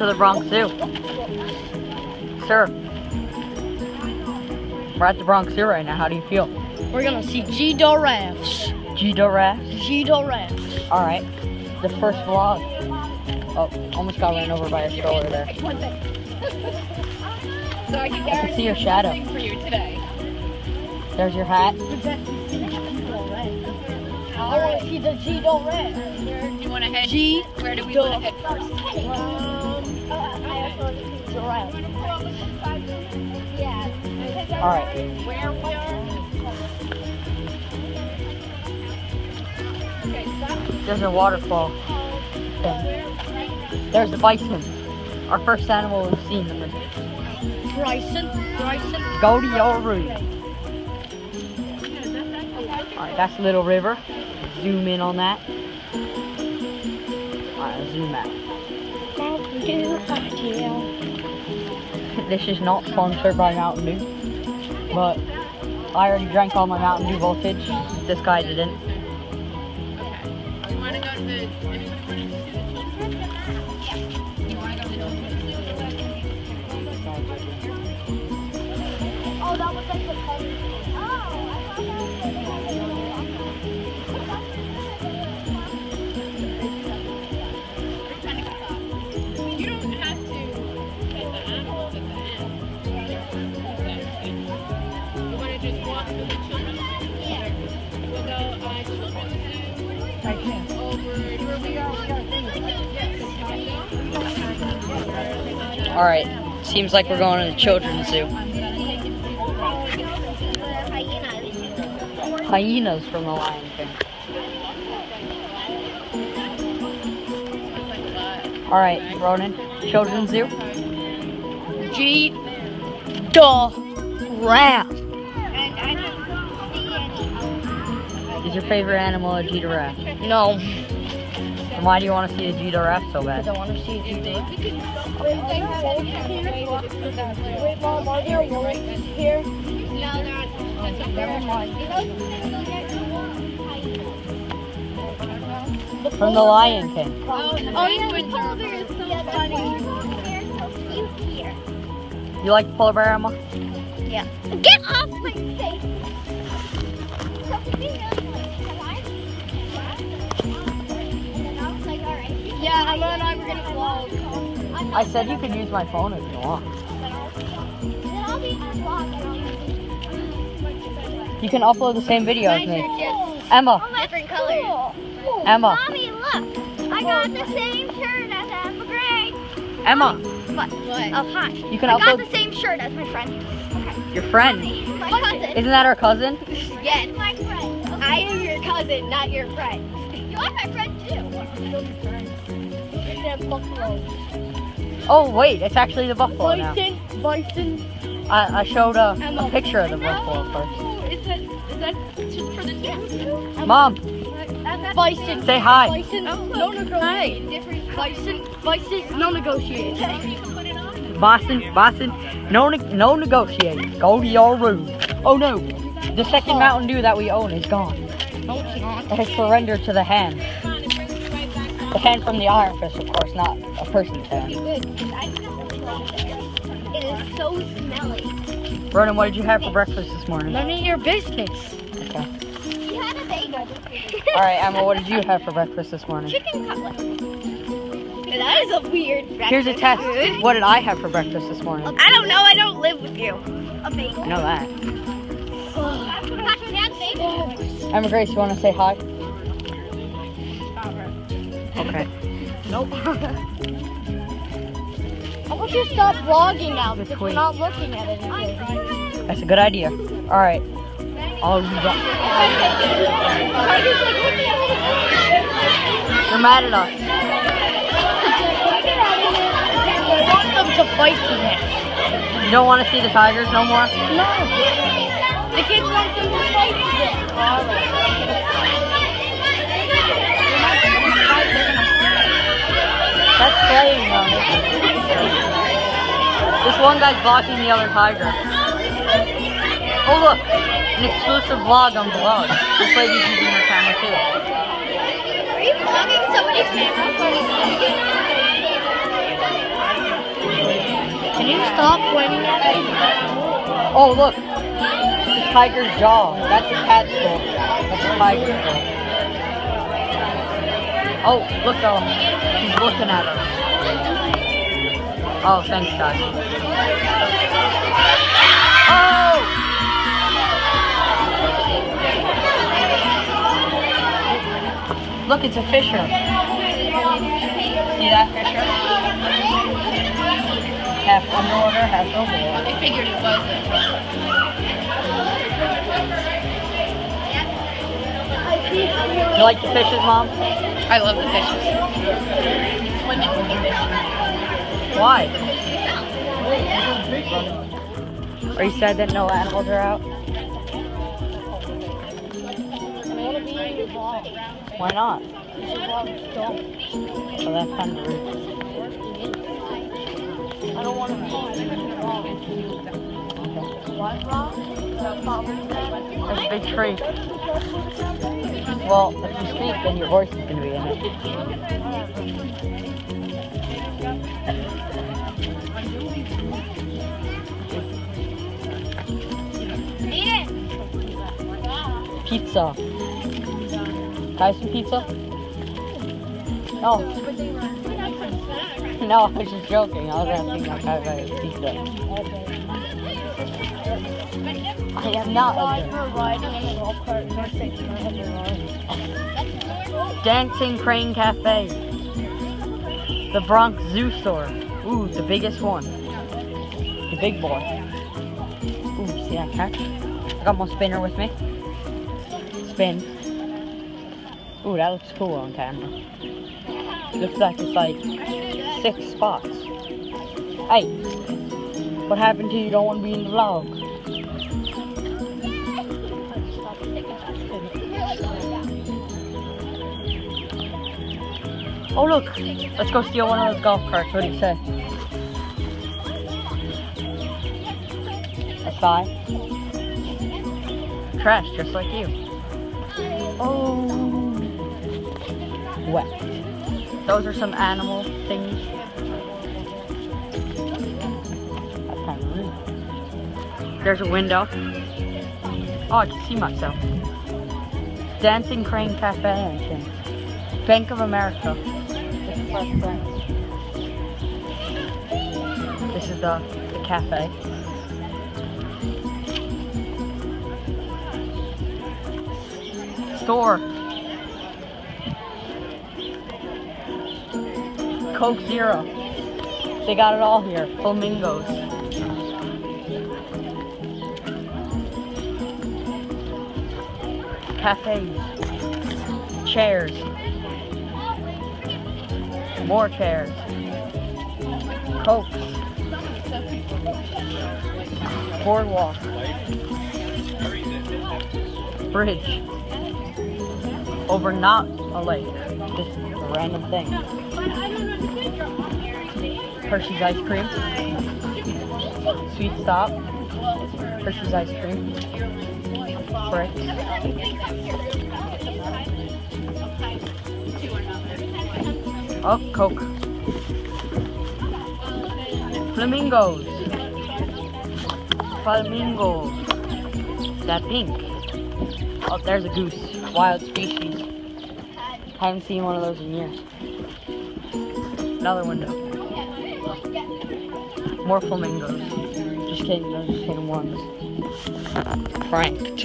to the Bronx Zoo. Sir. We're at the Bronx Zoo right now. How do you feel? We're gonna see G giraffes. G-Giraffe? G giraffes. Alright. The first vlog. Oh, almost got ran over by a stroller there. So I can I guarantee see your shadow. for you today. There's your hat. I wanna see the G giraffe. Where do you want to head? G Where do we want to head first? Um, giraffe. Alright. Where we are? There's a waterfall. thing. There's the bison. Our first animal we've seen. Bryson. Bryson. Go to your room. Alright, that's Little River. Zoom in on that. Alright, zoom out. This is not sponsored by Mountain Dew. But I already drank all my Mountain Dew voltage. This guy didn't. You Alright, seems like we're going to the children's zoo. Hyenas from the Lion King. Alright, Ronan, children's zoo. G giraffe. Is your favorite animal a giraffe? No, And why do you want to see a giraffe so bad? because bad? I want to see a giraffe. Wait, Mom, are there wolves here? Never mind. From the Lion King. Oh, the Oh, yeah, the polar bear is so funny. They're so cute here. You like the polar bear, Emma? Yeah. Get off my face! Yeah, Emma and I were gonna vlog. I said you could use my phone if you want. Then I'll be in a vlog and I'll You can upload the same video as me. Emma, my different colors. Oh, Emma, Mommy, look! I got the same shirt as Emma Gray. Emma, What? Oh, hi. you can I got upload the same shirt as my friend. your friend. My cousin. Isn't that our cousin? Yes. My friend. I am your cousin, not your friend. You are my friend too. It's a buffalo. Oh wait, it's actually the buffalo now. Bison. Bison. I, I showed a, a picture of the buffalo first. Oh, is that is that just for the zoo? Mom, Bison. say hi. Bison. Oh, no negotiation. Bison. Bison. No negotiation. You can put it on. Boston, Boston, no, no negotiating. Go to your room. Oh no, the second Mountain Dew that we own is gone. No, it's. It has surrendered to the hand. The hand from the Iron Fist, of course, not a person's hand. It is so smelly. Ronan, what did you have for breakfast this morning? None of your business. You had a bagel. All right, Emma, what did you have for breakfast this morning? Chicken cutlet. That is a weird breakfast. Here's a test. What did I have for breakfast this morning? I don't know. I don't live with you. A bagel. I know that. Oh, Emma Grace, you want to say hi? Okay. Nope. I want you to stop vlogging now because we're not looking at anything. That's a good idea. All right. I'll be back. You're mad at us. I want them to fight today. You don't want to see the Tigers no more? No. The kids want them to fight today. That's playing on it. This one guy's blocking the other Tiger. Oh look, an exclusive vlog on vlog. This lady's using her camera too. Are you vlogging somebody's camera? Can you stop pointing at me. Oh, look. A tiger's jaw. That's a cat skull. That's a tiger's skull. Oh, look though. He's looking at us. Oh, thanks, guys. Oh! Look, it's a fisher. See that fisher? Half underwater, half overwater. I figured it wasn't. You like the fishes, Mom? I love the fishes. Swimming with the fish. Why? Are you sad that no animals are out? Why not? Oh, that's kind of rude. I don't want What's wrong? There's a big tree. Well, if you speak, then your voice is going to be in it. Pizza. Tyson pizza? No. No, I was just joking. I was asking if I pizza. I am not a riding on a golf cart and we're taking our head around. Dancing Crane Cafe. The Bronx Zoo Store. Ooh, the biggest one. The big boy. Ooh, see that catch? I got my spinner with me. Spin. Ooh, that looks cool on camera. Looks like it's like six spots. Hey, what happened to you don't want to be in the vlog? Oh look, let's go steal one of those golf carts. What do you say? That's five? Trash, just like you. Oh. Wet. Those are some animal things. That's kind of rude. There's a window. Oh, I can see myself. Dancing Crane Cafe. Bank of America. This is. The, the cafe. Store. Coke Zero. They got it all here. Flamingos. Cafes. Chairs. More chairs. Cokes. Boardwalk. Bridge. Over not a lake. Just a random thing. Hershey's ice cream. Sweet stop. Hershey's ice cream. Bricks. Oh, Coke. Flamingos. Flamingos. That pink. Oh, there's a goose. Wild species. Haven't seen one of those in years. Another window. More flamingos. Just kidding, those just hidden ones. Pranked.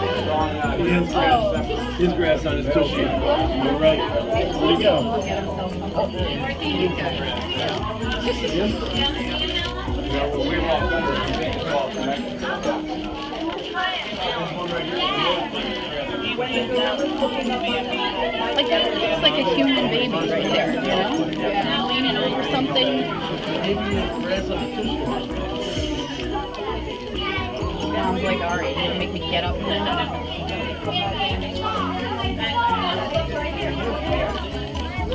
His grandson, his grandson is. You're right. He go? Like that's just like a human baby right there, you know? Yeah. Leaning over something sounds like Ari. It didn't make me get up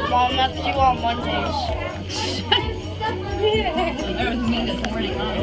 Mom, that's you on Mondays. there was me this morning. Huh?